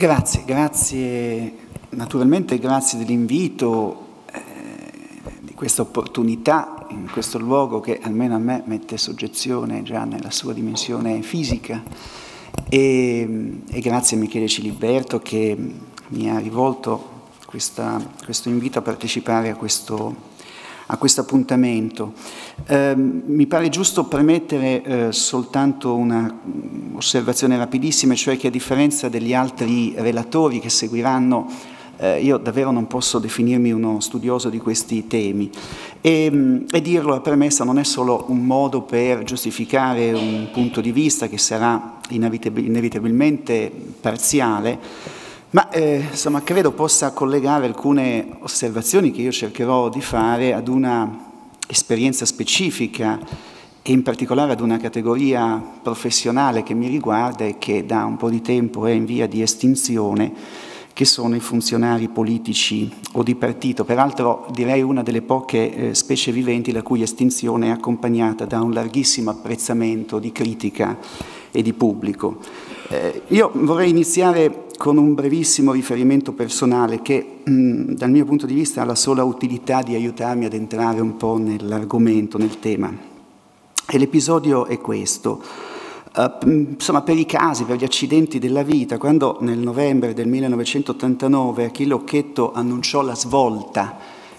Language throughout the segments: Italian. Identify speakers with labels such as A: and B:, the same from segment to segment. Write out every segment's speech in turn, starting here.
A: Grazie, grazie, naturalmente grazie dell'invito, eh, di questa opportunità in questo luogo che almeno a me mette soggezione già nella sua dimensione fisica. E, e grazie a Michele Ciliberto che mi ha rivolto questa, questo invito a partecipare a questo a questo appuntamento. Eh, mi pare giusto premettere eh, soltanto un'osservazione rapidissima, cioè che a differenza degli altri relatori che seguiranno, eh, io davvero non posso definirmi uno studioso di questi temi e, e dirlo a premessa non è solo un modo per giustificare un punto di vista che sarà inevitabilmente parziale, ma eh, insomma, credo possa collegare alcune osservazioni che io cercherò di fare ad una esperienza specifica e in particolare ad una categoria professionale che mi riguarda e che da un po' di tempo è in via di estinzione, che sono i funzionari politici o di partito. Peraltro direi una delle poche eh, specie viventi la cui estinzione è accompagnata da un larghissimo apprezzamento di critica e di pubblico. Eh, io vorrei iniziare con un brevissimo riferimento personale che mh, dal mio punto di vista ha la sola utilità di aiutarmi ad entrare un po' nell'argomento, nel tema. E l'episodio è questo. Uh, insomma, per i casi, per gli accidenti della vita, quando nel novembre del 1989 Achille Occhetto annunciò la svolta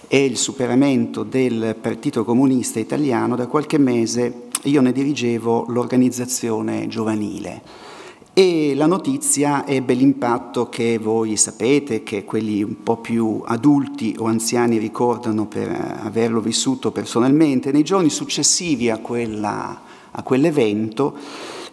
A: e il superamento del Partito Comunista Italiano, da qualche mese io ne dirigevo l'organizzazione giovanile e la notizia ebbe l'impatto che voi sapete, che quelli un po' più adulti o anziani ricordano per averlo vissuto personalmente. Nei giorni successivi a, quella, a quell'evento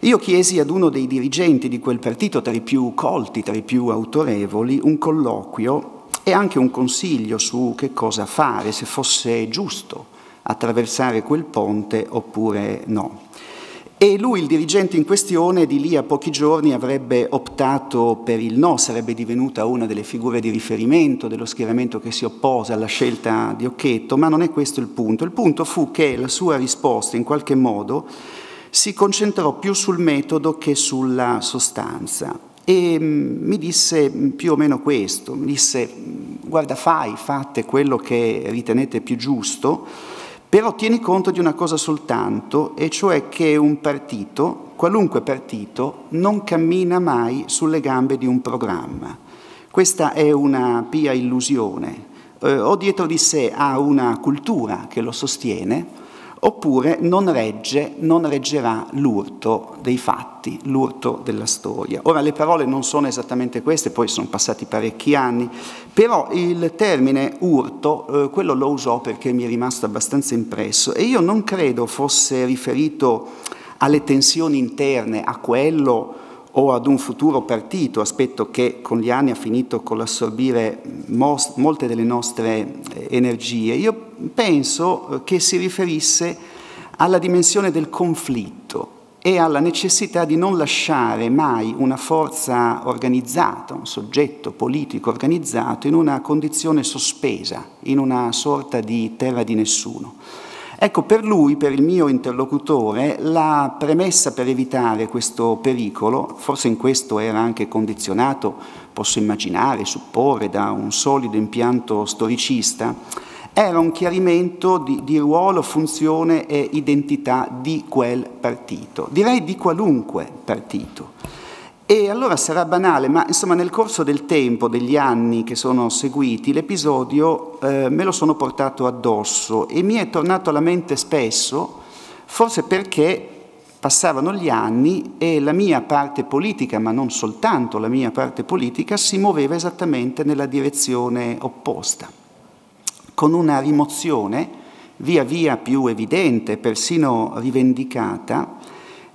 A: io chiesi ad uno dei dirigenti di quel partito, tra i più colti, tra i più autorevoli, un colloquio e anche un consiglio su che cosa fare, se fosse giusto attraversare quel ponte oppure no. E lui, il dirigente in questione, di lì a pochi giorni avrebbe optato per il no, sarebbe divenuta una delle figure di riferimento dello schieramento che si oppose alla scelta di Occhetto, ma non è questo il punto. Il punto fu che la sua risposta, in qualche modo, si concentrò più sul metodo che sulla sostanza. E mm, mi disse più o meno questo, mi disse guarda fai, fate quello che ritenete più giusto, però tieni conto di una cosa soltanto, e cioè che un partito, qualunque partito, non cammina mai sulle gambe di un programma. Questa è una pia illusione. Eh, o dietro di sé ha una cultura che lo sostiene, oppure non regge, non reggerà l'urto dei fatti, l'urto della storia. Ora le parole non sono esattamente queste, poi sono passati parecchi anni, però il termine urto, eh, quello lo usò perché mi è rimasto abbastanza impresso e io non credo fosse riferito alle tensioni interne, a quello o ad un futuro partito, aspetto che con gli anni ha finito con l'assorbire molte delle nostre eh, energie, io penso eh, che si riferisse alla dimensione del conflitto e alla necessità di non lasciare mai una forza organizzata, un soggetto politico organizzato in una condizione sospesa, in una sorta di terra di nessuno. Ecco, per lui, per il mio interlocutore, la premessa per evitare questo pericolo, forse in questo era anche condizionato, posso immaginare, supporre, da un solido impianto storicista, era un chiarimento di, di, ruolo, funzione e identità di quel partito, direi di qualunque partito. E allora sarà banale, ma insomma nel corso del tempo, degli anni che sono seguiti, l'episodio eh, me lo sono portato addosso e mi è tornato alla mente spesso, forse perché passavano gli anni e la mia parte politica, ma non soltanto la mia parte politica, si muoveva esattamente nella direzione opposta, con una rimozione via via più evidente, persino rivendicata,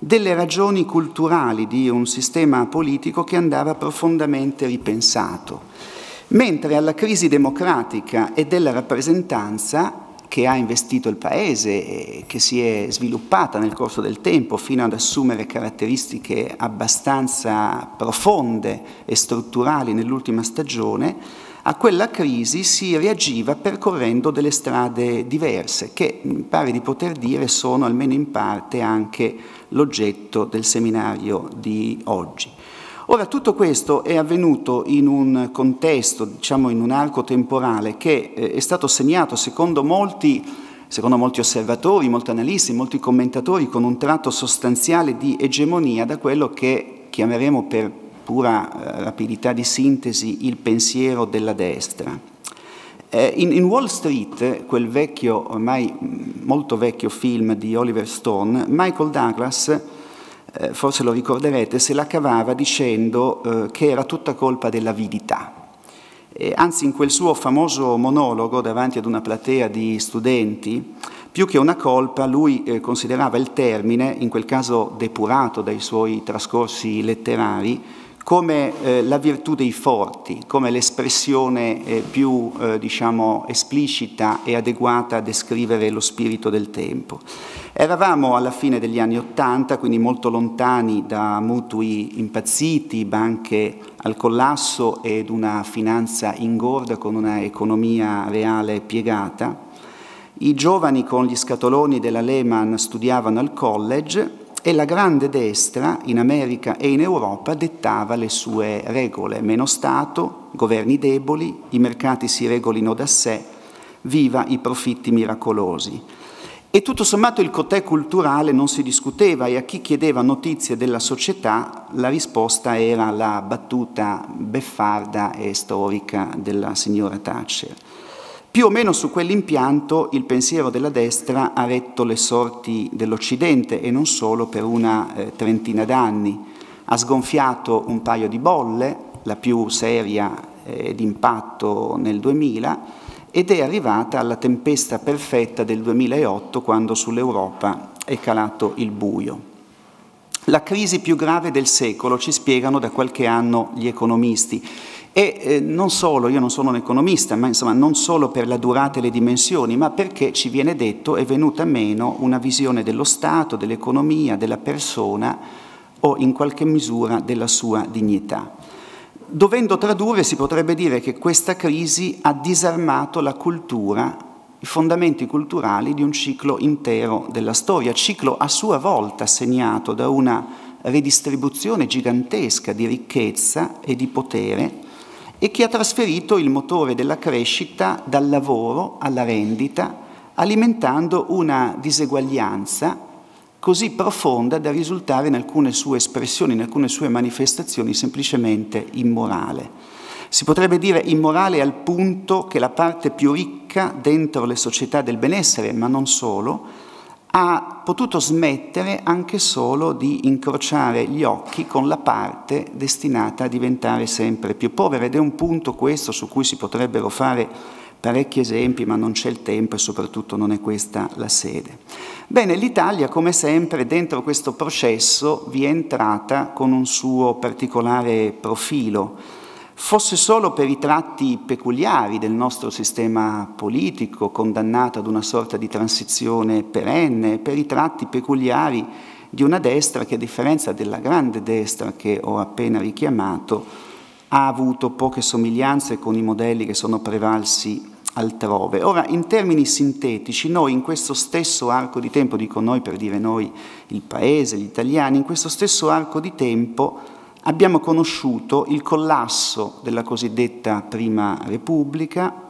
A: delle ragioni culturali di un sistema politico che andava profondamente ripensato, mentre alla crisi democratica e della rappresentanza che ha investito il Paese e che si è sviluppata nel corso del tempo fino ad assumere caratteristiche abbastanza profonde e strutturali nell'ultima stagione, a quella crisi si reagiva percorrendo delle strade diverse che mi pare di poter dire sono almeno in parte anche l'oggetto del seminario di oggi. Ora, tutto questo è avvenuto in un contesto, diciamo in un arco temporale che eh, è stato segnato, secondo molti, secondo molti osservatori, molti analisti, molti commentatori, con un tratto sostanziale di egemonia da quello che chiameremo per pura eh, rapidità di sintesi il pensiero della destra. Eh, in, in, Wall Street, quel vecchio, ormai molto vecchio film di Oliver Stone, Michael Douglas eh, forse lo ricorderete, se la cavava dicendo eh, che era tutta colpa dell'avidità. E anzi, in quel suo famoso monologo davanti ad una platea di studenti, più che una colpa, lui eh, considerava il termine, in quel caso depurato dai suoi trascorsi letterari, come eh, la virtù dei forti, come l'espressione eh, più eh, diciamo, esplicita e adeguata a descrivere lo spirito del tempo. Eravamo alla fine degli anni Ottanta, quindi molto lontani da mutui impazziti, banche al collasso ed una finanza ingorda con una economia reale piegata. I giovani con gli scatoloni della Lehman studiavano al college e la grande destra in America e in Europa dettava le sue regole. Meno Stato, governi deboli, i mercati si regolino da sé, viva i profitti miracolosi. E tutto sommato il cotè culturale non si discuteva e a chi chiedeva notizie della società la risposta era la battuta beffarda e storica della signora Thatcher. Più o meno su quell'impianto il pensiero della destra ha retto le sorti dell'Occidente e non solo per una eh, trentina d'anni. Ha sgonfiato un paio di bolle, la più seria eh, d'impatto nel 2000, ed è arrivata alla tempesta perfetta del 2008 quando sull'Europa è calato il buio. La crisi più grave del secolo ci spiegano da qualche anno gli economisti e eh, non solo, io non sono un economista, ma insomma non solo per la durata e le dimensioni, ma perché ci viene detto è venuta meno una visione dello Stato, dell'economia, della persona o in qualche misura della sua dignità. Dovendo tradurre si potrebbe dire che questa crisi ha disarmato la cultura, i fondamenti culturali di un ciclo intero della storia, ciclo a sua volta segnato da una redistribuzione gigantesca di ricchezza e di potere e che ha trasferito il motore della crescita dal lavoro alla rendita, alimentando una diseguaglianza così profonda da risultare in alcune sue espressioni, in alcune sue manifestazioni semplicemente immorale. Si potrebbe dire immorale al punto che la parte più ricca dentro le società del benessere, ma non solo, ha potuto smettere anche solo di incrociare gli occhi con la parte destinata a diventare sempre più povera ed è un punto questo su cui si potrebbero fare parecchi esempi, ma non c'è il tempo e soprattutto non è questa la sede. Bene, l'Italia come sempre dentro questo processo vi è entrata con un suo particolare profilo, fosse solo per i tratti peculiari del nostro sistema politico, condannato ad una sorta di transizione perenne, per i tratti peculiari di una destra che a differenza della grande destra che ho appena richiamato, ha avuto poche somiglianze con i modelli che sono prevalsi altrove. Ora, in termini sintetici, noi in questo stesso arco di tempo, dico noi per dire noi, il Paese, gli italiani, in questo stesso arco di tempo abbiamo conosciuto il collasso della cosiddetta Prima Repubblica,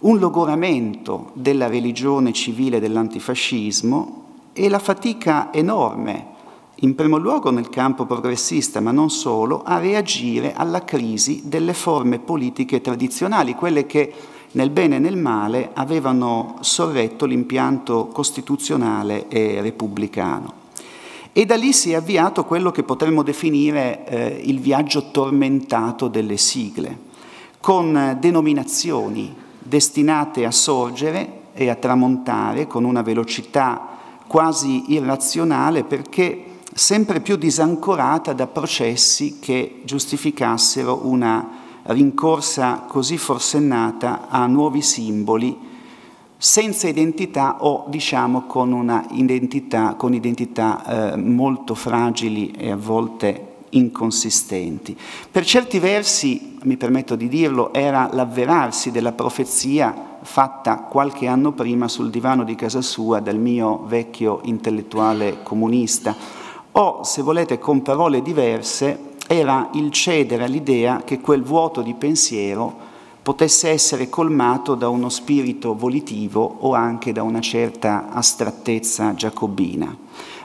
A: un logoramento della religione civile dell'antifascismo e la fatica enorme, in primo luogo nel campo progressista, ma non solo, a reagire alla crisi delle forme politiche tradizionali, quelle che nel bene e nel male avevano sorretto l'impianto costituzionale e repubblicano. E da lì si è avviato quello che potremmo definire eh, il viaggio tormentato delle sigle, con denominazioni destinate a sorgere e a tramontare con una velocità quasi irrazionale perché sempre più disancorata da processi che giustificassero una rincorsa così forsennata a nuovi simboli senza identità o diciamo con, identità, con identità eh, molto fragili e a volte inconsistenti. Per certi versi, mi permetto di dirlo, era l'avverarsi della profezia fatta qualche anno prima sul divano di casa sua dal mio vecchio intellettuale comunista, o se volete con parole diverse era il cedere all'idea che quel vuoto di pensiero potesse essere colmato da uno spirito volitivo o anche da una certa astrattezza giacobina.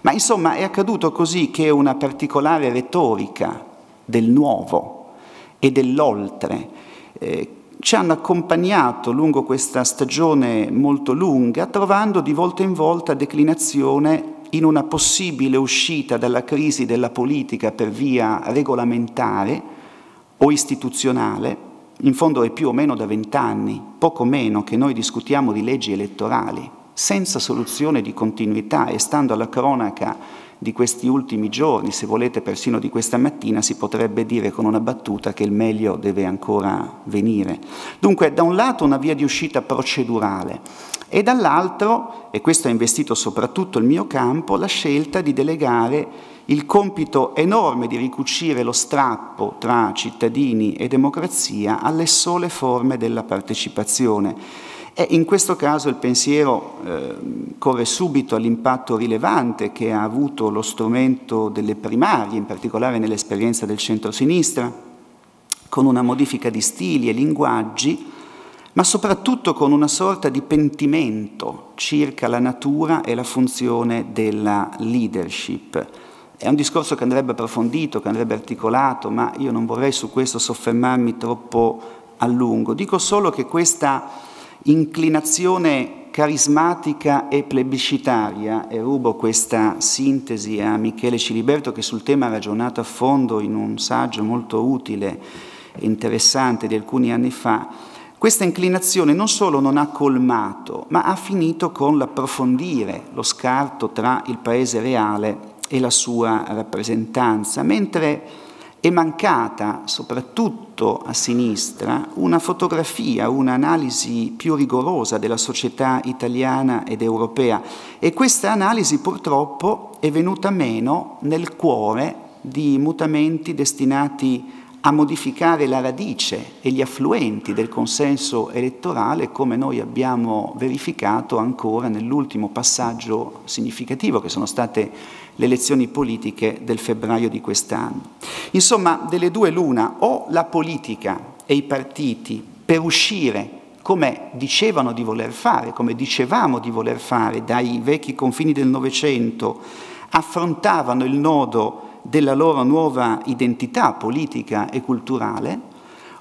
A: Ma insomma è accaduto così che una particolare retorica del nuovo e dell'oltre eh, ci hanno accompagnato lungo questa stagione molto lunga, trovando di volta in volta declinazione in una possibile uscita dalla crisi della politica per via regolamentare o istituzionale, in fondo è più o meno da vent'anni, poco meno che noi discutiamo di leggi elettorali, senza soluzione di continuità e stando alla cronaca di questi ultimi giorni, se volete persino di questa mattina, si potrebbe dire con una battuta che il meglio deve ancora venire. Dunque, da un lato una via di uscita procedurale e dall'altro, e questo ha investito soprattutto il mio campo, la scelta di delegare il compito enorme di ricucire lo strappo tra cittadini e democrazia alle sole forme della partecipazione e in questo caso il pensiero eh, corre subito all'impatto rilevante che ha avuto lo strumento delle primarie, in particolare nell'esperienza del centro-sinistra, con una modifica di stili e linguaggi, ma soprattutto con una sorta di pentimento circa la natura e la funzione della leadership. È un discorso che andrebbe approfondito, che andrebbe articolato, ma io non vorrei su questo soffermarmi troppo a lungo. Dico solo che questa inclinazione carismatica e plebiscitaria, e rubo questa sintesi a Michele Ciliberto che sul tema ha ragionato a fondo in un saggio molto utile e interessante di alcuni anni fa, questa inclinazione non solo non ha colmato, ma ha finito con l'approfondire lo scarto tra il paese reale e la sua rappresentanza, mentre è mancata, soprattutto a sinistra, una fotografia, un'analisi più rigorosa della società italiana ed europea. E questa analisi purtroppo è venuta meno nel cuore di mutamenti destinati a modificare la radice e gli affluenti del consenso elettorale come noi abbiamo verificato ancora nell'ultimo passaggio significativo che sono state le elezioni politiche del febbraio di quest'anno. Insomma, delle due l'una, o la politica e i partiti per uscire come dicevano di voler fare, come dicevamo di voler fare dai vecchi confini del Novecento, affrontavano il nodo della loro nuova identità politica e culturale,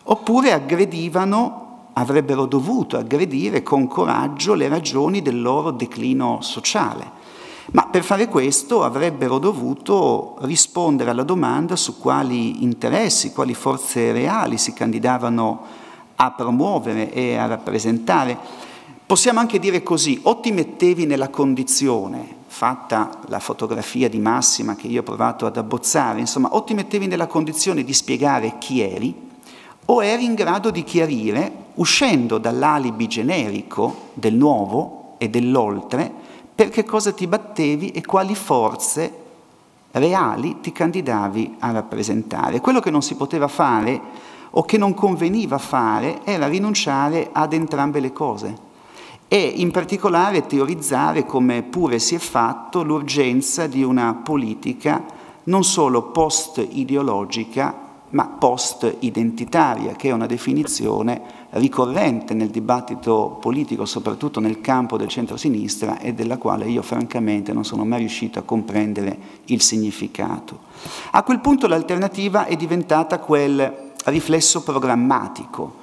A: oppure aggredivano, avrebbero dovuto aggredire con coraggio le ragioni del loro declino sociale ma per fare questo avrebbero dovuto rispondere alla domanda su quali interessi, quali forze reali si candidavano a promuovere e a rappresentare. Possiamo anche dire così, o ti mettevi nella condizione, fatta la fotografia di massima che io ho provato ad abbozzare, insomma, o ti mettevi nella condizione di spiegare chi eri, o eri in grado di chiarire, uscendo dall'alibi generico del nuovo e dell'oltre, per che cosa ti battevi e quali forze reali ti candidavi a rappresentare. Quello che non si poteva fare o che non conveniva fare era rinunciare ad entrambe le cose e in particolare teorizzare come pure si è fatto l'urgenza di una politica non solo post-ideologica ma post-identitaria, che è una definizione ricorrente nel dibattito politico, soprattutto nel campo del centro-sinistra, e della quale io francamente non sono mai riuscito a comprendere il significato. A quel punto l'alternativa è diventata quel riflesso programmatico,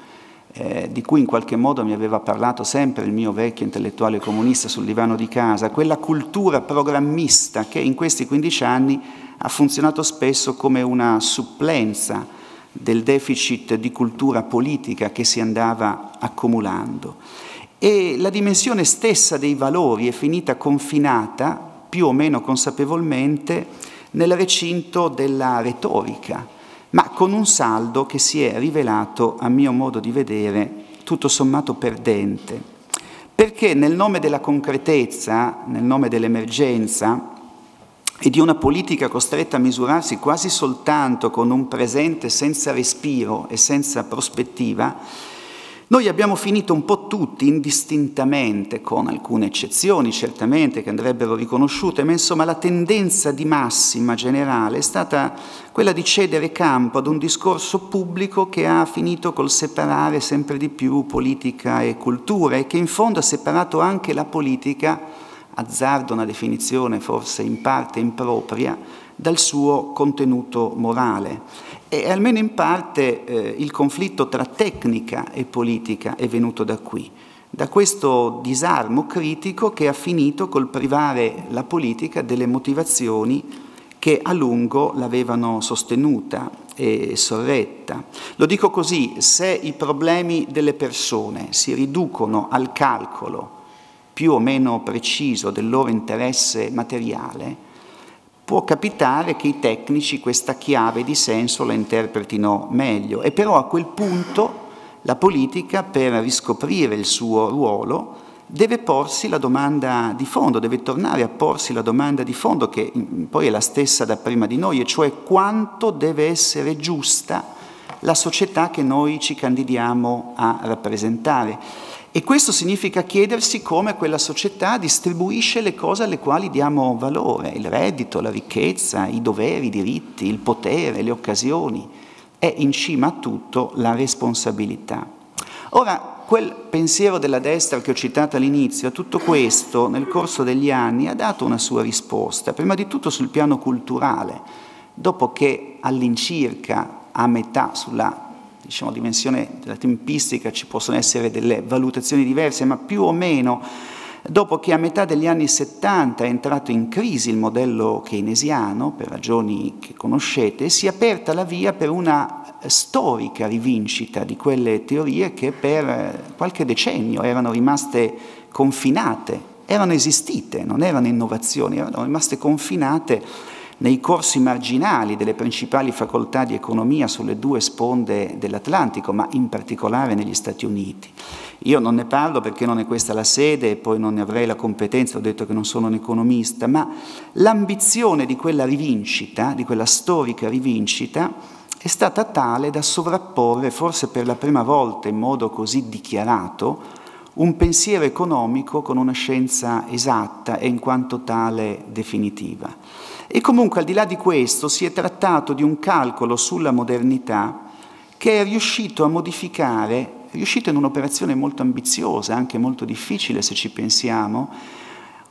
A: eh, di cui in qualche modo mi aveva parlato sempre il mio vecchio intellettuale comunista sul divano di casa, quella cultura programmista che in questi 15 anni ha funzionato spesso come una supplenza del deficit di cultura politica che si andava accumulando. E la dimensione stessa dei valori è finita confinata, più o meno consapevolmente, nel recinto della retorica, ma con un saldo che si è rivelato, a mio modo di vedere, tutto sommato perdente. Perché nel nome della concretezza, nel nome dell'emergenza, e di una politica costretta a misurarsi quasi soltanto con un presente senza respiro e senza prospettiva, Noi abbiamo finito un po' tutti indistintamente, con alcune eccezioni certamente che andrebbero riconosciute, ma insomma la tendenza di massima generale è stata quella di cedere campo ad un discorso pubblico che ha finito col separare sempre di più politica e cultura e che in fondo ha separato anche la politica, azzardo una definizione forse in parte impropria, dal suo contenuto morale. E almeno in parte eh, il conflitto tra tecnica e politica è venuto da qui, da questo disarmo critico che ha finito col privare la politica delle motivazioni che a lungo l'avevano sostenuta e sorretta. Lo dico così, se i problemi delle persone si riducono al calcolo più o meno preciso del loro interesse materiale, può capitare che i tecnici questa chiave di senso la interpretino meglio e però a quel punto la politica per riscoprire il suo ruolo deve porsi la domanda di fondo, deve tornare a porsi la domanda di fondo che poi è la stessa da prima di noi, e cioè quanto deve essere giusta la società che noi ci candidiamo a rappresentare. E questo significa chiedersi come quella società distribuisce le cose alle quali diamo valore, il reddito, la ricchezza, i doveri, i diritti, il potere, le occasioni. È in cima a tutto la responsabilità. Ora, quel pensiero della destra che ho citato all'inizio, tutto questo nel corso degli anni ha dato una sua risposta, prima di tutto sul piano culturale, dopo che all'incirca a metà sulla diciamo, dimensione della tempistica ci possono essere delle valutazioni diverse, ma più o meno dopo che a metà degli anni 70 è entrato in crisi il modello keynesiano, per ragioni che conoscete, si è aperta la via per una storica rivincita di quelle teorie che per qualche decennio erano rimaste confinate, erano esistite, non erano innovazioni, erano rimaste confinate nei corsi marginali delle principali facoltà di economia sulle due sponde dell'Atlantico, ma in particolare negli Stati Uniti. Io non ne parlo perché non è questa la sede e poi non ne avrei la competenza, ho detto che non sono un economista, ma l'ambizione di quella rivincita, di quella storica rivincita, è stata tale da sovrapporre, forse per la prima volta in modo così dichiarato, un pensiero economico con una scienza esatta e in quanto tale definitiva. E comunque al di là di questo si è trattato di un calcolo sulla modernità che è riuscito a modificare, riuscito in un'operazione molto ambiziosa, anche molto difficile se ci pensiamo,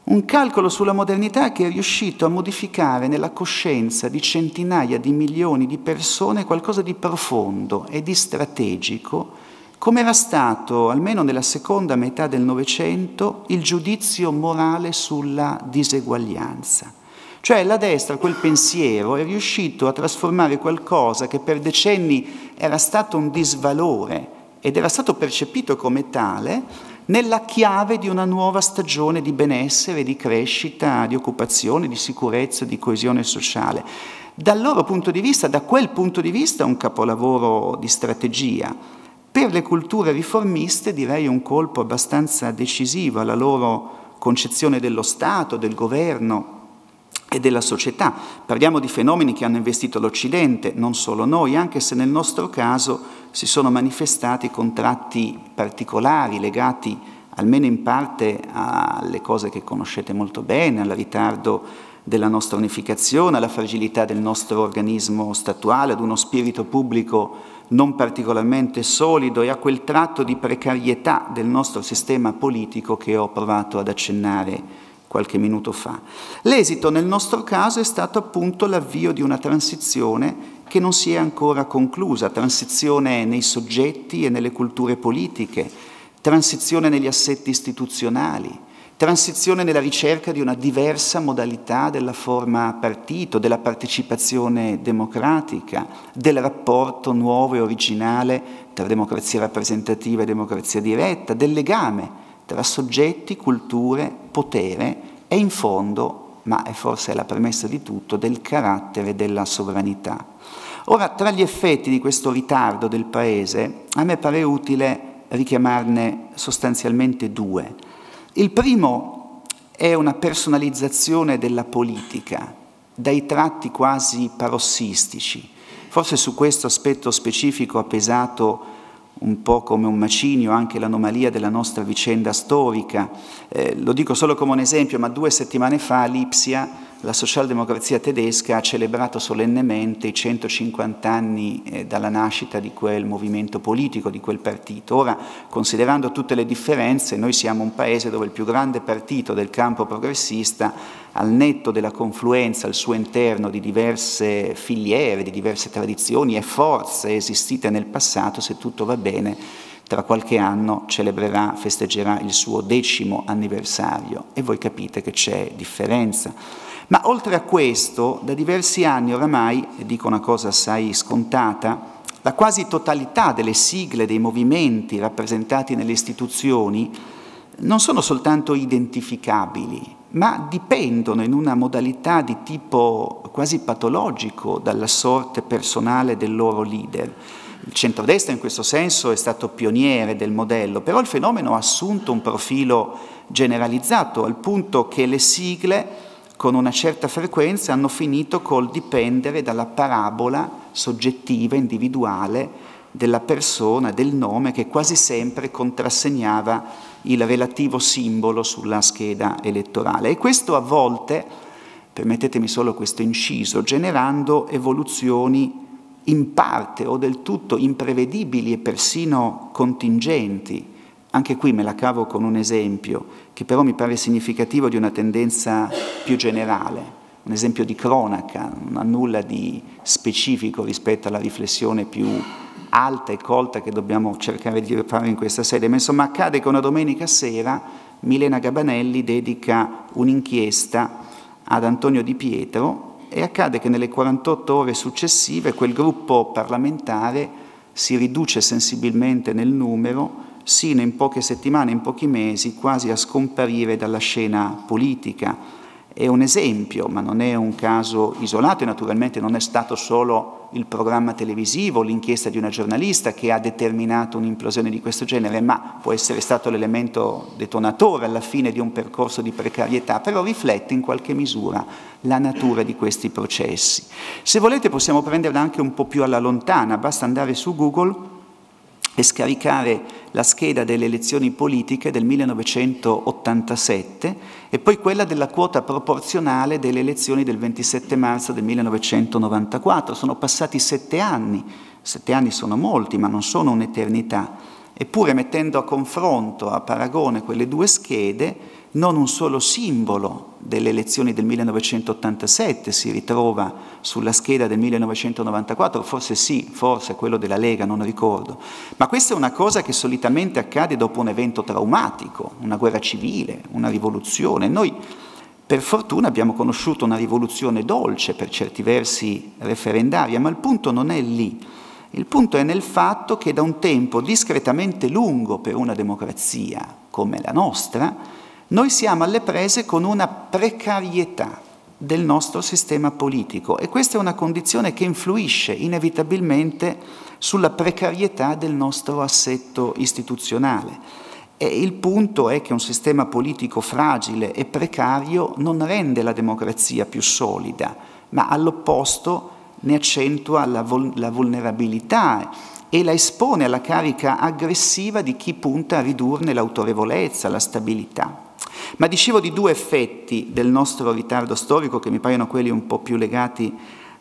A: un calcolo sulla modernità che è riuscito a modificare nella coscienza di centinaia di milioni di persone qualcosa di profondo e di strategico, come era stato, almeno nella seconda metà del Novecento, il giudizio morale sulla diseguaglianza. Cioè la destra, quel pensiero, è riuscito a trasformare qualcosa che per decenni era stato un disvalore ed era stato percepito come tale nella chiave di una nuova stagione di benessere, di crescita, di occupazione, di sicurezza, di coesione sociale. Dal loro punto di vista, da quel punto di vista, un capolavoro di strategia. Per le culture riformiste direi un colpo abbastanza decisivo alla loro concezione dello Stato, del governo, e della società. Parliamo di fenomeni che hanno investito l'Occidente, non solo noi, anche se nel nostro caso si sono manifestati con tratti particolari legati almeno in parte alle cose che conoscete molto bene, al ritardo della nostra unificazione, alla fragilità del nostro organismo statuale, ad uno spirito pubblico non particolarmente solido e a quel tratto di precarietà del nostro sistema politico che ho provato ad accennare qualche minuto fa. L'esito nel nostro caso è stato appunto l'avvio di una transizione che non si è ancora conclusa, transizione nei soggetti e nelle culture politiche, transizione negli assetti istituzionali, transizione nella ricerca di una diversa modalità della forma partito, della partecipazione democratica, del rapporto nuovo e originale tra democrazia rappresentativa e democrazia diretta, del legame tra soggetti, culture, potere e in fondo, ma è forse la premessa di tutto, del carattere della sovranità. Ora, tra gli effetti di questo ritardo del Paese, a me pare utile richiamarne sostanzialmente due. Il primo è una personalizzazione della politica, dai tratti quasi parossistici. Forse su questo aspetto specifico ha pesato un po' come un macinio anche l'anomalia della nostra vicenda storica. Eh, lo dico solo come un esempio, ma due settimane fa Lipsia la socialdemocrazia tedesca ha celebrato solennemente i 150 anni eh, dalla nascita di quel movimento politico, di quel partito. Ora, considerando tutte le differenze, noi siamo un paese dove il più grande partito del campo progressista, al netto della confluenza al suo interno di diverse filiere, di diverse tradizioni e forze esistite nel passato, se tutto va bene, tra qualche anno celebrerà, festeggerà il suo decimo anniversario e voi capite che c'è differenza. Ma oltre a questo, da diversi anni oramai, e dico una cosa assai scontata, la quasi totalità delle sigle dei movimenti rappresentati nelle istituzioni non sono soltanto identificabili, ma dipendono in una modalità di tipo quasi patologico dalla sorte personale del loro leader. Il centrodestra in questo senso è stato pioniere del modello, però il fenomeno ha assunto un profilo generalizzato al punto che le sigle con una certa frequenza hanno finito col dipendere dalla parabola soggettiva, individuale della persona, del nome che quasi sempre contrassegnava il relativo simbolo sulla scheda elettorale. E questo a volte, permettetemi solo questo inciso, generando evoluzioni in parte o del tutto imprevedibili e persino contingenti anche qui me la cavo con un esempio che però mi pare significativo di una tendenza più generale, un esempio di cronaca, non ha nulla di specifico rispetto alla riflessione più alta e colta che dobbiamo cercare di fare in questa sede, ma insomma accade che una domenica sera Milena Gabanelli dedica un'inchiesta ad Antonio Di Pietro e accade che nelle 48 ore successive quel gruppo parlamentare si riduce sensibilmente nel numero, sino in poche settimane, in pochi mesi, quasi a scomparire dalla scena politica. È un esempio, ma non è un caso isolato e naturalmente non è stato solo il programma televisivo, l'inchiesta di una giornalista che ha determinato un'implosione di questo genere, ma può essere stato l'elemento detonatore alla fine di un percorso di precarietà, però riflette in qualche misura la natura di questi processi. Se volete possiamo prenderla anche un po' più alla lontana, basta andare su Google e scaricare la scheda delle elezioni politiche del 1987 e poi quella della quota proporzionale delle elezioni del 27 marzo del 1994. Sono passati sette anni, sette anni sono molti ma non sono un'eternità, eppure mettendo a confronto, a paragone quelle due schede, non un solo simbolo delle elezioni del 1987 si ritrova sulla scheda del 1994, forse sì, forse quello della Lega, non ricordo, ma questa è una cosa che solitamente accade dopo un evento traumatico, una guerra civile, una rivoluzione. Noi per fortuna abbiamo conosciuto una rivoluzione dolce, per certi versi referendaria, ma il punto non è lì. Il punto è nel fatto che da un tempo discretamente lungo per una democrazia come la nostra, noi siamo alle prese con una precarietà del nostro sistema politico e questa è una condizione che influisce inevitabilmente sulla precarietà del nostro assetto istituzionale. E il punto è che un sistema politico fragile e precario non rende la democrazia più solida, ma all'opposto ne accentua la, vul- la vulnerabilità e la espone alla carica aggressiva di chi punta a ridurne l'autorevolezza, la stabilità. Ma dicevo di due effetti del nostro ritardo storico che mi paiono quelli un po' più legati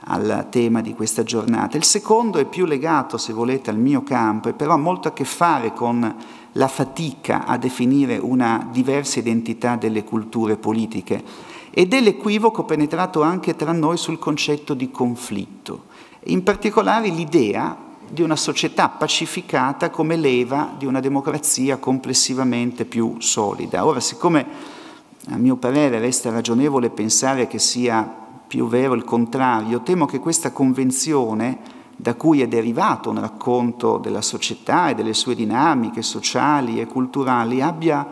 A: al tema di questa giornata. Il secondo è più legato, se volete, al mio campo e però ha molto a che fare con la fatica a definire una diversa identità delle culture politiche ed è l'equivoco penetrato anche tra noi sul concetto di conflitto, in particolare l'idea di una società pacificata come leva di una democrazia complessivamente più solida. Ora, siccome a mio parere resta ragionevole pensare che sia più vero il contrario, temo che questa convenzione da cui è derivato un racconto della società e delle sue dinamiche sociali e culturali abbia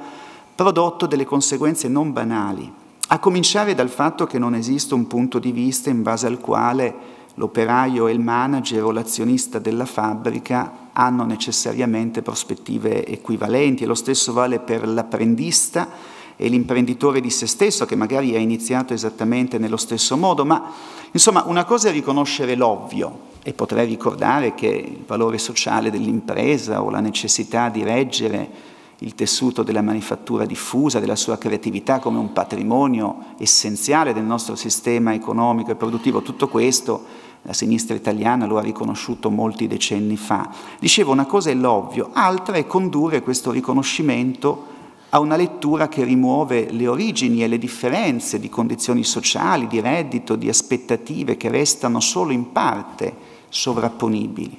A: prodotto delle conseguenze non banali, a cominciare dal fatto che non esiste un punto di vista in base al quale l'operaio e il manager o l'azionista della fabbrica hanno necessariamente prospettive equivalenti e lo stesso vale per l'apprendista e l'imprenditore di se stesso che magari ha iniziato esattamente nello stesso modo, ma insomma una cosa è riconoscere l'ovvio e potrei ricordare che il valore sociale dell'impresa o la necessità di reggere il tessuto della manifattura diffusa, della sua creatività come un patrimonio essenziale del nostro sistema economico e produttivo, tutto questo la sinistra italiana lo ha riconosciuto molti decenni fa. Dicevo, una cosa è l'ovvio, altra è condurre questo riconoscimento a una lettura che rimuove le origini e le differenze di condizioni sociali, di reddito, di aspettative che restano solo in parte sovrapponibili.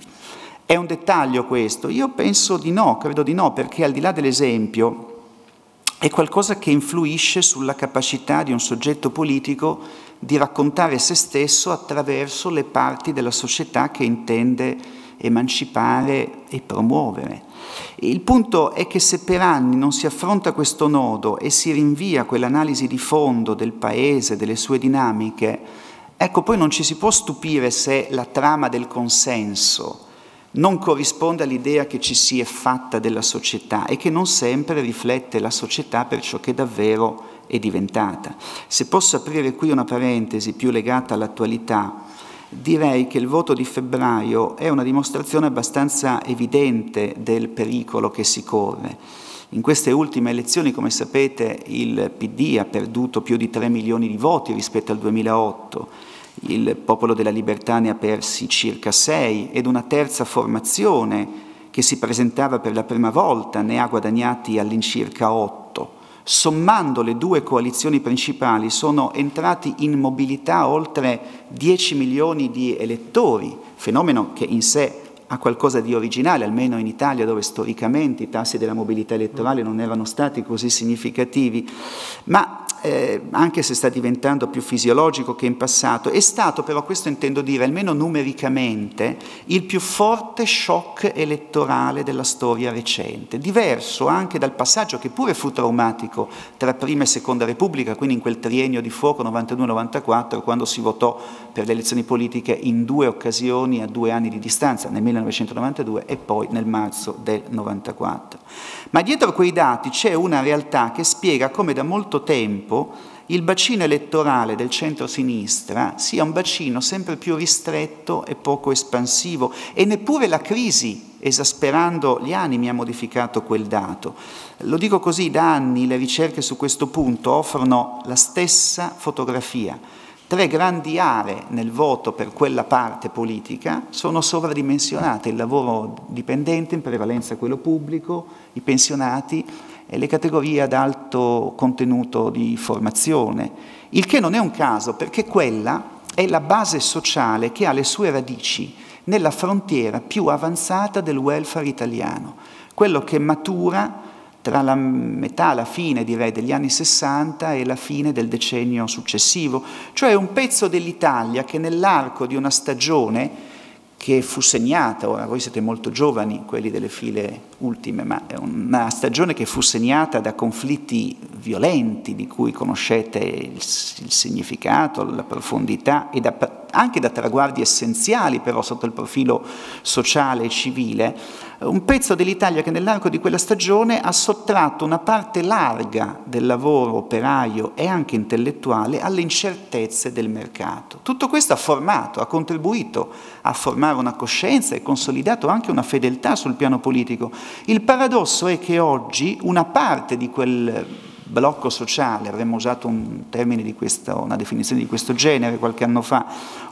A: È un dettaglio questo? Io penso di no, credo di no, perché al di là dell'esempio è qualcosa che influisce sulla capacità di un soggetto politico di raccontare se stesso attraverso le parti della società che intende emancipare e promuovere. Il punto è che se per anni non si affronta questo nodo e si rinvia quell'analisi di fondo del paese, delle sue dinamiche, ecco poi non ci si può stupire se la trama del consenso, non corrisponde all'idea che ci si è fatta della società e che non sempre riflette la società per ciò che davvero è diventata. Se posso aprire qui una parentesi più legata all'attualità, direi che il voto di febbraio è una dimostrazione abbastanza evidente del pericolo che si corre. In queste ultime elezioni, come sapete, il PD ha perduto più di 3 milioni di voti rispetto al 2008 il Popolo della Libertà ne ha persi circa sei ed una terza formazione che si presentava per la prima volta ne ha guadagnati all'incirca otto. Sommando le due coalizioni principali sono entrati in mobilità oltre 10 milioni di elettori, fenomeno che in sé ha qualcosa di originale, almeno in Italia dove storicamente i tassi della mobilità elettorale non erano stati così significativi, ma eh, anche se sta diventando più fisiologico che in passato, è stato però, questo intendo dire, almeno numericamente, il più forte shock elettorale della storia recente, diverso anche dal passaggio che pure fu traumatico tra prima e seconda Repubblica, quindi in quel triennio di fuoco 92-94, quando si votò per le elezioni politiche in due occasioni a due anni di distanza, nel 1992 e poi nel marzo del 94. Ma dietro quei dati c'è una realtà che spiega come da molto tempo il bacino elettorale del centro-sinistra sia un bacino sempre più ristretto e poco espansivo e neppure la crisi, esasperando gli animi, ha modificato quel dato. Lo dico così, da anni le ricerche su questo punto offrono la stessa fotografia Tre grandi aree nel voto per quella parte politica sono sovradimensionate, il lavoro dipendente, in prevalenza quello pubblico, i pensionati le categorie ad alto contenuto di formazione, il che non è un caso perché quella è la base sociale che ha le sue radici nella frontiera più avanzata del welfare italiano, quello che matura tra la metà, la fine direi degli anni 60 e la fine del decennio successivo, cioè un pezzo dell'Italia che nell'arco di una stagione che fu segnata, ora voi siete molto giovani, quelli delle file ultime, ma è una stagione che fu segnata da conflitti violenti di cui conoscete il, il significato, la profondità e da, anche da traguardi essenziali però sotto il profilo sociale e civile, un pezzo dell'Italia che nell'arco di quella stagione ha sottratto una parte larga del lavoro operaio e anche intellettuale alle incertezze del mercato. Tutto questo ha formato, ha contribuito a formare una coscienza e consolidato anche una fedeltà sul piano politico. Il paradosso è che oggi una parte di quel blocco sociale, avremmo usato un termine di questo, una definizione di questo genere qualche anno fa,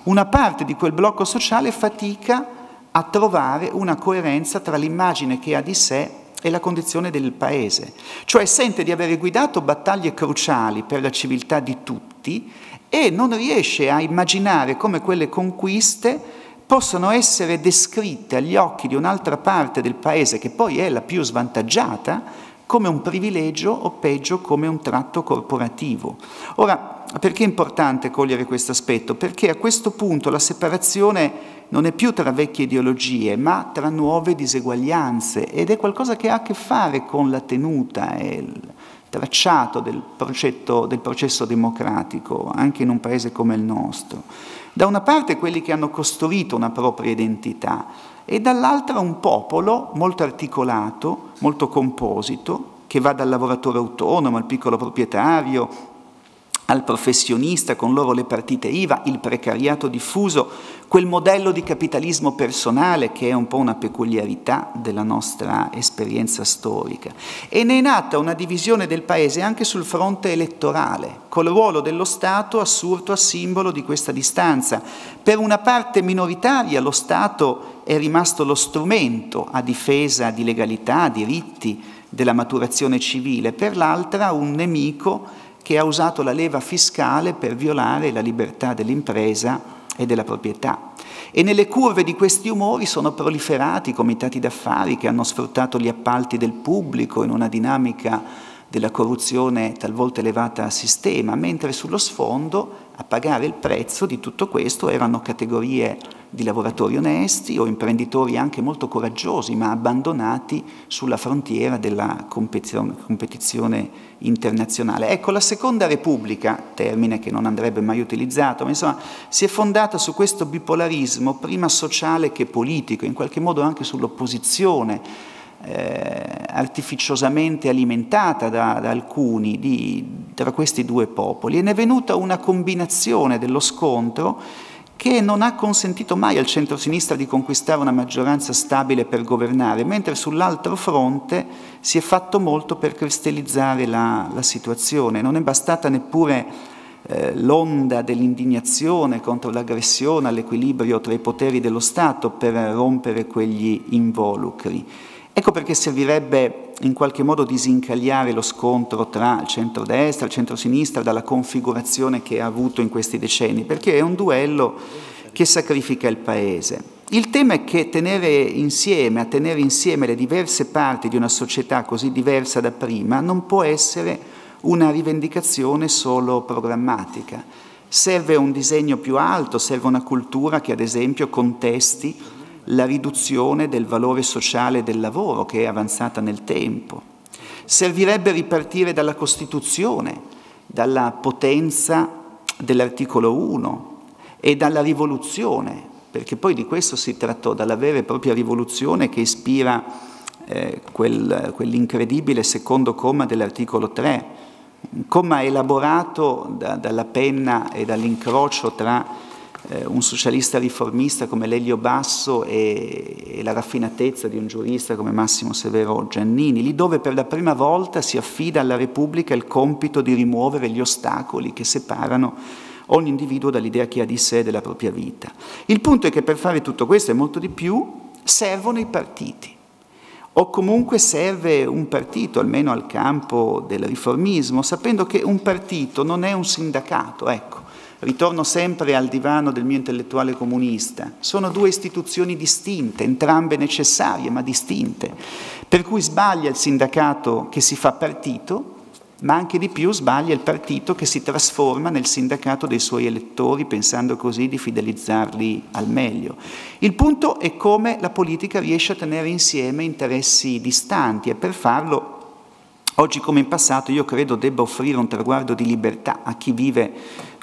A: una parte di quel blocco sociale fatica a trovare una coerenza tra l'immagine che ha di sé e la condizione del paese, cioè sente di avere guidato battaglie cruciali per la civiltà di tutti e non riesce a immaginare come quelle conquiste possano essere descritte agli occhi di un'altra parte del paese che poi è la più svantaggiata come un privilegio o peggio come un tratto corporativo. Ora, perché è importante cogliere questo aspetto? Perché a questo punto la separazione non è più tra vecchie ideologie, ma tra nuove diseguaglianze ed è qualcosa che ha a che fare con la tenuta e il tracciato del, procetto, del processo democratico, anche in un paese come il nostro. Da una parte quelli che hanno costruito una propria identità, e dall'altra un popolo molto articolato, molto composito, che va dal lavoratore autonomo al piccolo proprietario, al professionista, con loro le partite IVA, il precariato diffuso, quel modello di capitalismo personale che è un po' una peculiarità della nostra esperienza storica. E ne è nata una divisione del Paese anche sul fronte elettorale, col ruolo dello Stato assurto a simbolo di questa distanza. Per una parte minoritaria lo Stato è rimasto lo strumento a difesa di legalità, diritti, della maturazione civile, per l'altra un nemico che ha usato la leva fiscale per violare la libertà dell'impresa e della proprietà. E nelle curve di questi umori sono proliferati i comitati d'affari che hanno sfruttato gli appalti del pubblico in una dinamica della corruzione talvolta elevata a sistema, mentre sullo sfondo a pagare il prezzo di tutto questo erano categorie di lavoratori onesti o imprenditori anche molto coraggiosi, ma abbandonati sulla frontiera della competizione internazionale. Ecco, la Seconda Repubblica, termine che non andrebbe mai utilizzato, ma insomma si è fondata su questo bipolarismo, prima sociale che politico, in qualche modo anche sull'opposizione eh, artificiosamente alimentata da, da alcuni di, tra questi due popoli e ne è venuta una combinazione dello scontro che non ha consentito mai al centro-sinistra di conquistare una maggioranza stabile per governare, mentre sull'altro fronte si è fatto molto per cristallizzare la, la situazione. Non è bastata neppure eh, l'onda dell'indignazione contro l'aggressione all'equilibrio tra i poteri dello Stato per rompere quegli involucri. Ecco perché servirebbe in qualche modo disincagliare lo scontro tra il centro-destra e il centro-sinistra dalla configurazione che ha avuto in questi decenni, perché è un duello che sacrifica il Paese. Il tema è che tenere insieme, a tenere insieme le diverse parti di una società così diversa da prima non può essere una rivendicazione solo programmatica. Serve un disegno più alto, serve una cultura che ad esempio contesti la riduzione del valore sociale del lavoro che è avanzata nel tempo. Servirebbe ripartire dalla Costituzione, dalla potenza dell'articolo 1 e dalla rivoluzione, perché poi di questo si trattò, dalla vera e propria rivoluzione che ispira eh, quel, quell'incredibile secondo comma dell'articolo 3, un comma elaborato da, dalla penna e dall'incrocio tra un socialista riformista come Lelio Basso e, e, la raffinatezza di un giurista come Massimo Severo Giannini, lì dove per la prima volta si affida alla Repubblica il compito di rimuovere gli ostacoli che separano ogni individuo dall'idea che ha di sé e della propria vita. Il punto è che per fare tutto questo e molto di più servono i partiti o comunque serve un partito, almeno al campo del riformismo, sapendo che un partito non è un sindacato, ecco. Ritorno sempre al divano del mio intellettuale comunista. Sono due istituzioni distinte, entrambe necessarie ma distinte. Per cui sbaglia il sindacato che si fa partito, ma anche di più sbaglia il partito che si trasforma nel sindacato dei suoi elettori pensando così di fidelizzarli al meglio. Il punto è come la politica riesce a tenere insieme interessi distanti e per farlo Oggi come in passato io credo debba offrire un traguardo di libertà a chi vive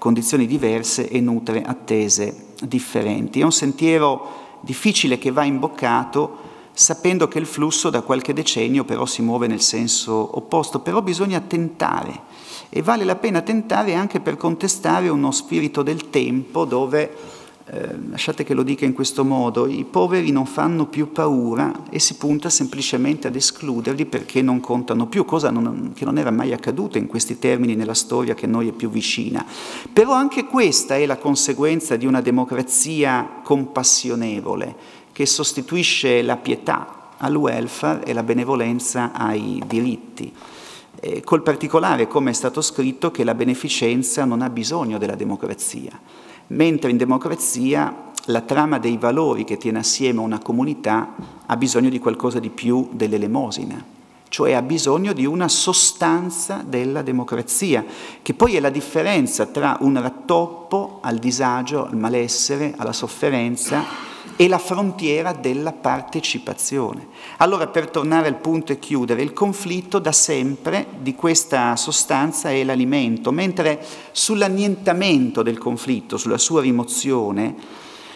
A: condizioni diverse e nutre attese differenti. È un sentiero difficile che va imboccato sapendo che il flusso da qualche decennio però si muove nel senso opposto, però bisogna tentare e vale la pena tentare anche per contestare uno spirito del tempo dove eh, lasciate che lo dica in questo modo, i poveri non fanno più paura e si punta semplicemente ad escluderli perché non contano più, cosa non, che non era mai accaduta in questi termini nella storia che a noi è più vicina. Però anche questa è la conseguenza di una democrazia compassionevole che sostituisce la pietà al welfare e la benevolenza ai diritti. Col particolare, come è stato scritto, che la beneficenza non ha bisogno della democrazia mentre in democrazia la trama dei valori che tiene assieme una comunità ha bisogno di qualcosa di più dell'elemosina, cioè ha bisogno di una sostanza della democrazia, che poi è la differenza tra un rattoppo al disagio, al malessere, alla sofferenza e la frontiera della partecipazione. Allora, per tornare al punto e chiudere, il conflitto da sempre di questa sostanza è l'alimento, mentre sull'annientamento del conflitto, sulla sua rimozione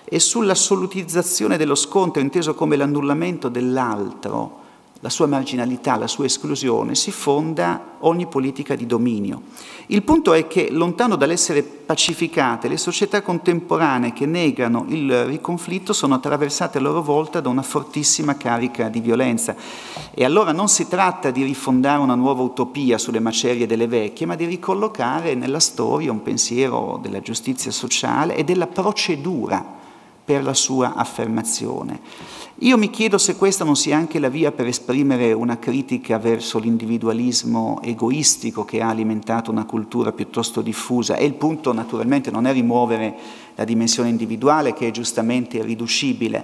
A: e sull'assolutizzazione dello scontro, inteso come l'annullamento dell'altro, la sua marginalità, la sua esclusione, si fonda ogni politica di dominio. Il punto è che, lontano dall'essere pacificate, le società contemporanee che negano il riconflitto sono attraversate a loro volta da una fortissima carica di violenza. E allora non si tratta di rifondare una nuova utopia sulle macerie delle vecchie, ma di ricollocare nella storia un pensiero della giustizia sociale e della procedura per la sua affermazione. Io mi chiedo se questa non sia anche la via per esprimere una critica verso l'individualismo egoistico che ha alimentato una cultura piuttosto diffusa e il punto naturalmente non è rimuovere la dimensione individuale che è giustamente irriducibile,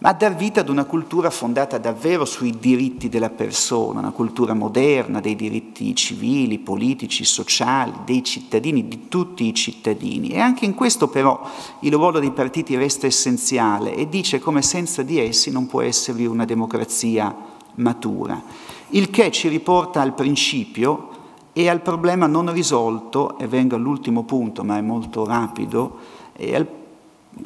A: ma dar vita ad una cultura fondata davvero sui diritti della persona, una cultura moderna dei diritti civili, politici, sociali, dei cittadini, di tutti i cittadini. E anche in questo però il ruolo dei partiti resta essenziale e dice come senza di essi non può esservi una democrazia matura. Il che ci riporta al principio e al problema non risolto, e vengo all'ultimo punto ma è molto rapido, e al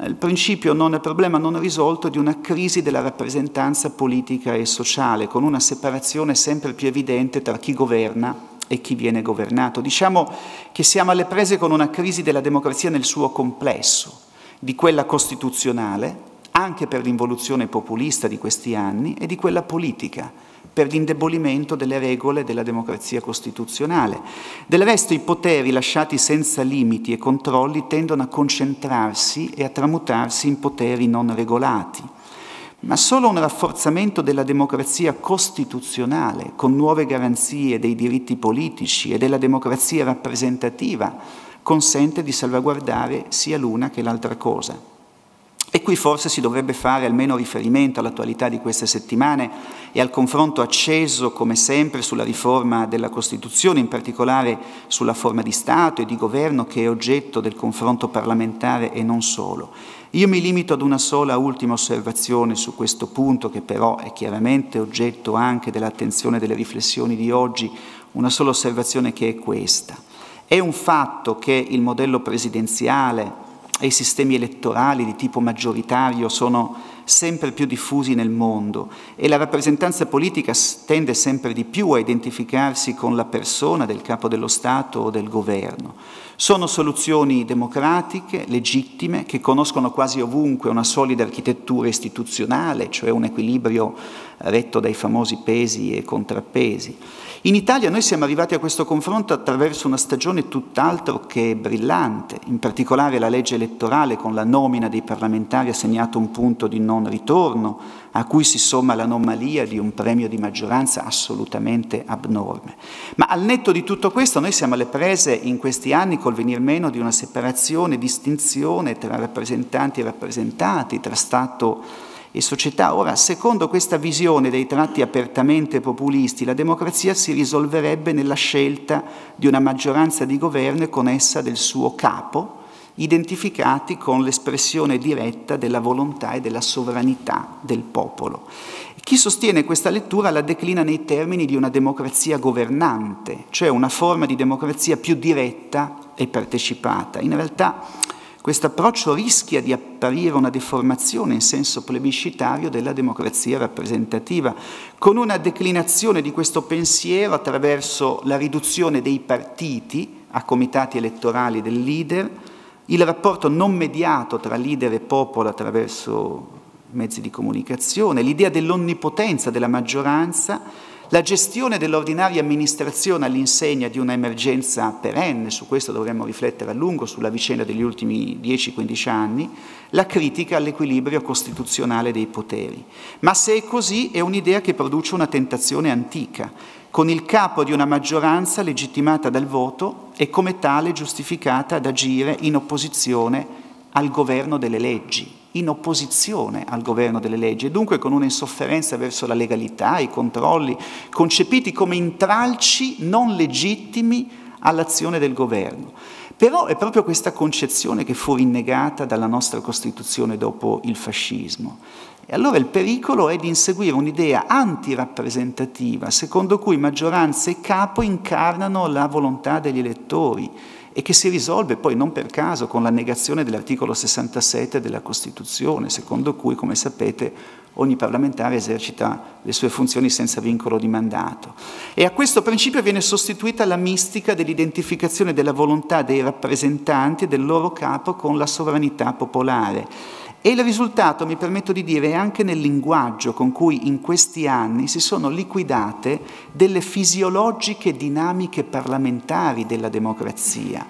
A: il principio non è problema non risolto di una crisi della rappresentanza politica e sociale, con una separazione sempre più evidente tra chi governa e chi viene governato. Diciamo che siamo alle prese con una crisi della democrazia nel suo complesso, di quella costituzionale, anche per l'involuzione populista di questi anni, e di quella politica, per l'indebolimento delle regole della democrazia costituzionale. Del resto i poteri lasciati senza limiti e controlli tendono a concentrarsi e a tramutarsi in poteri non regolati. Ma solo un rafforzamento della democrazia costituzionale, con nuove garanzie dei diritti politici e della democrazia rappresentativa, consente di salvaguardare sia l'una che l'altra cosa. E qui forse si dovrebbe fare almeno riferimento all'attualità di queste settimane e al confronto acceso, come sempre, sulla riforma della Costituzione, in particolare sulla forma di Stato e di governo che è oggetto del confronto parlamentare e non solo. Io mi limito ad una sola ultima osservazione su questo punto, che però è chiaramente oggetto anche dell'attenzione delle riflessioni di oggi, una sola osservazione che è questa. È un fatto che il modello presidenziale, e i sistemi elettorali di tipo maggioritario sono sempre più diffusi nel mondo e la rappresentanza politica tende sempre di più a identificarsi con la persona del capo dello Stato o del governo. Sono soluzioni democratiche, legittime, che conoscono quasi ovunque una solida architettura istituzionale, cioè un equilibrio retto dai famosi pesi e contrappesi. In Italia noi siamo arrivati a questo confronto attraverso una stagione tutt'altro che brillante, in particolare la legge elettorale con la nomina dei parlamentari ha segnato un punto di non ritorno, a cui si somma l'anomalia di un premio di maggioranza assolutamente abnorme. Ma al netto di tutto questo noi siamo alle prese in questi anni col venir meno di una separazione, distinzione tra rappresentanti e rappresentati, tra Stato e società. Ora, secondo questa visione dei tratti apertamente populisti, la democrazia si risolverebbe nella scelta di una maggioranza di governo e con essa del suo capo, identificati con l'espressione diretta della volontà e della sovranità del popolo. Chi sostiene questa lettura la declina nei termini di una democrazia governante, cioè una forma di democrazia più diretta e partecipata. In realtà questo approccio rischia di apparire una deformazione in senso plebiscitario della democrazia rappresentativa, con una declinazione di questo pensiero attraverso la riduzione dei partiti a comitati elettorali del leader, il rapporto non mediato tra leader e popolo attraverso mezzi di comunicazione, l'idea dell'onnipotenza della maggioranza, la gestione dell'ordinaria amministrazione all'insegna di un'emergenza perenne, su questo dovremmo riflettere a lungo sulla vicenda degli ultimi 10-15 anni, la critica all'equilibrio costituzionale dei poteri. Ma se è così è un'idea che produce una tentazione antica, con il capo di una maggioranza legittimata dal voto e come tale giustificata ad agire in opposizione al governo delle leggi in opposizione al governo delle leggi e dunque con una insofferenza verso la legalità, i controlli, concepiti come intralci non legittimi all'azione del governo. Però è proprio questa concezione che fu rinnegata dalla nostra Costituzione dopo il fascismo. E allora il pericolo è di inseguire un'idea antirappresentativa, secondo cui maggioranza e capo incarnano la volontà degli elettori e che si risolve poi non per caso con la negazione dell'articolo 67 della Costituzione, secondo cui, come sapete, ogni parlamentare esercita le sue funzioni senza vincolo di mandato. E a questo principio viene sostituita la mistica dell'identificazione della volontà dei rappresentanti e del loro capo con la sovranità popolare. E il risultato, mi permetto di dire, è anche nel linguaggio con cui in questi anni si sono liquidate delle fisiologiche dinamiche parlamentari della democrazia.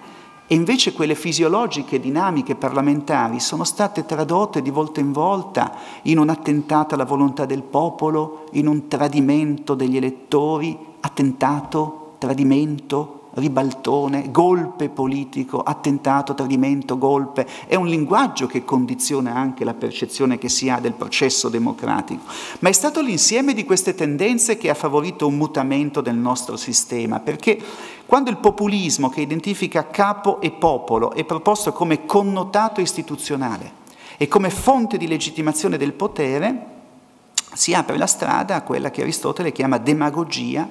A: E invece quelle fisiologiche, dinamiche, parlamentari sono state tradotte di volta in volta in un attentato alla volontà del popolo, in un tradimento degli elettori, attentato, tradimento, ribaltone, golpe politico, attentato, tradimento, golpe, è un linguaggio che condiziona anche la percezione che si ha del processo democratico, ma è stato l'insieme di queste tendenze che ha favorito un mutamento del nostro sistema, perché quando il populismo che identifica capo e popolo è proposto come connotato istituzionale e come fonte di legittimazione del potere, si apre la strada a quella che Aristotele chiama demagogia,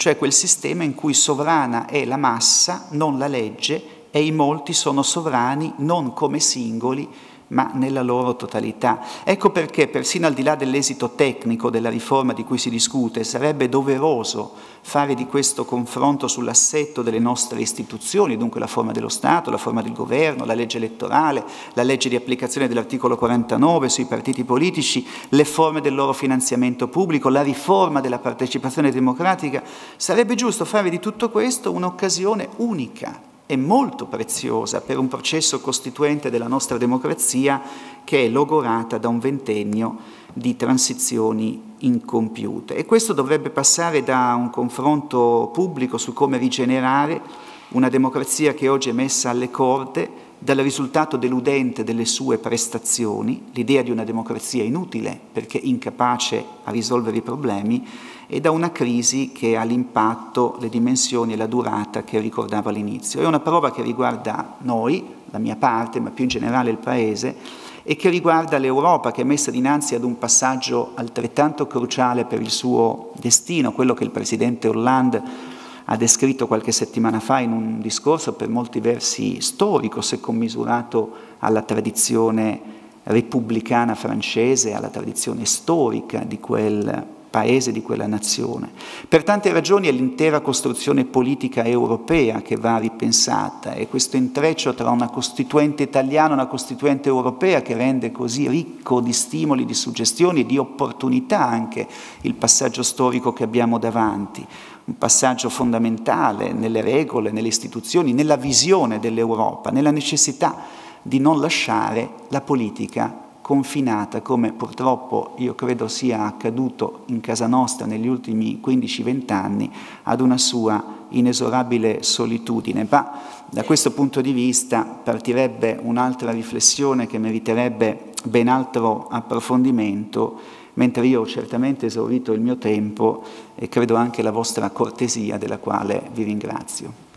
A: cioè quel sistema in cui sovrana è la massa, non la legge, e i molti sono sovrani non come singoli, ma nella loro totalità. Ecco perché, persino al di là dell'esito tecnico della riforma di cui si discute, sarebbe doveroso fare di questo confronto sull'assetto delle nostre istituzioni, dunque la forma dello Stato, la forma del governo, la legge elettorale, la legge di applicazione dell'articolo 49 sui partiti politici, le forme del loro finanziamento pubblico, la riforma della partecipazione democratica. Sarebbe giusto fare di tutto questo un'occasione unica è molto preziosa per un processo costituente della nostra democrazia che è logorata da un ventennio di transizioni incompiute. E questo dovrebbe passare da un confronto pubblico su come rigenerare una democrazia che oggi è messa alle corde dal risultato deludente delle sue prestazioni, l'idea di una democrazia inutile perché incapace a risolvere i problemi, e da una crisi che ha l'impatto, le dimensioni e la durata che ricordavo all'inizio. È una prova che riguarda noi, la mia parte, ma più in generale il Paese, e che riguarda l'Europa che è messa dinanzi ad un passaggio altrettanto cruciale per il suo destino, quello che il Presidente Hollande ha descritto qualche settimana fa in un discorso per molti versi storico, se commisurato alla tradizione repubblicana francese, alla tradizione storica di quel paese di quella nazione. Per tante ragioni è l'intera costruzione politica europea che va ripensata e questo intreccio tra una costituente italiana e una costituente europea che rende così ricco di stimoli, di suggestioni e di opportunità anche il passaggio storico che abbiamo davanti, un passaggio fondamentale nelle regole, nelle istituzioni, nella visione dell'Europa, nella necessità di non lasciare la politica confinata, come purtroppo io credo sia accaduto in casa nostra negli ultimi 15-20 anni, ad una sua inesorabile solitudine. Ma da questo punto di vista partirebbe un'altra riflessione che meriterebbe ben altro approfondimento, mentre io ho certamente esaurito il mio tempo e credo anche la vostra cortesia della quale vi ringrazio.